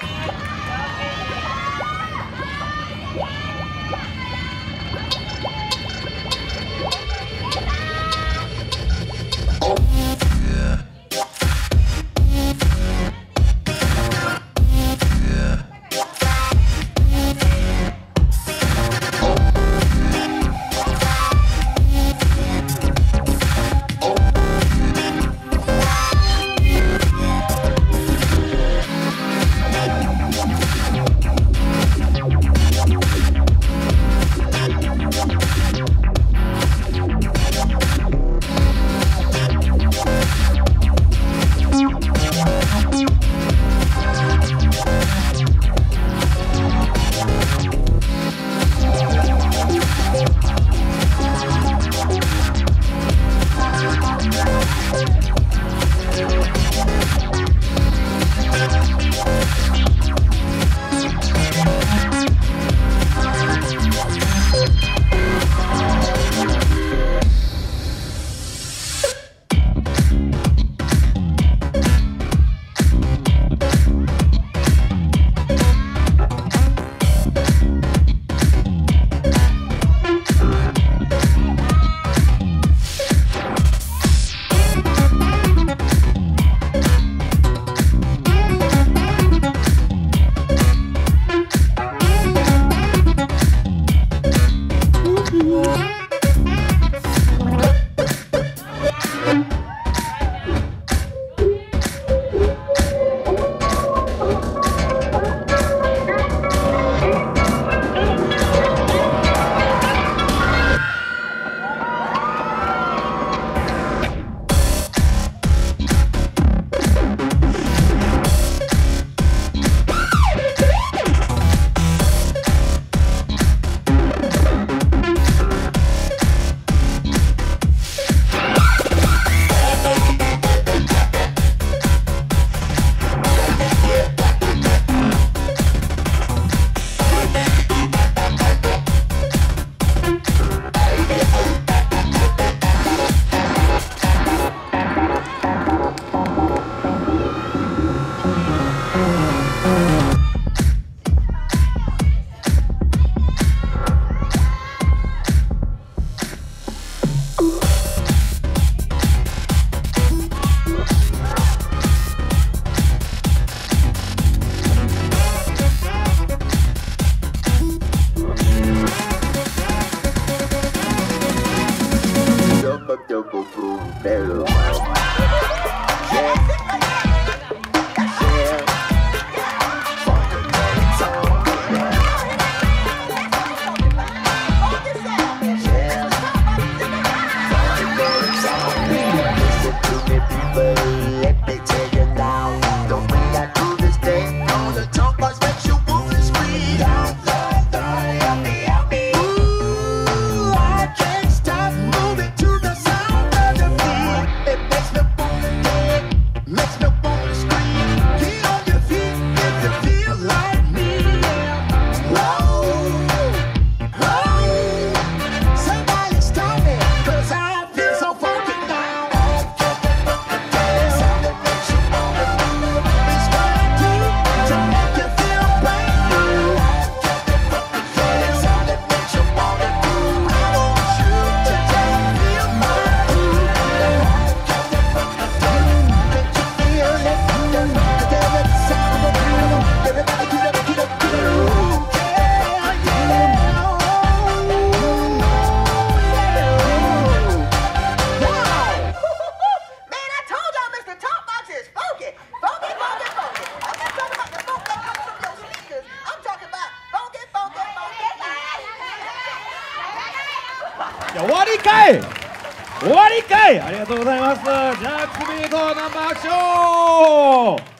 Yeah. very long. 終わりかい。終わりかい。ありがとうございます。ジャックビートナンバーアクション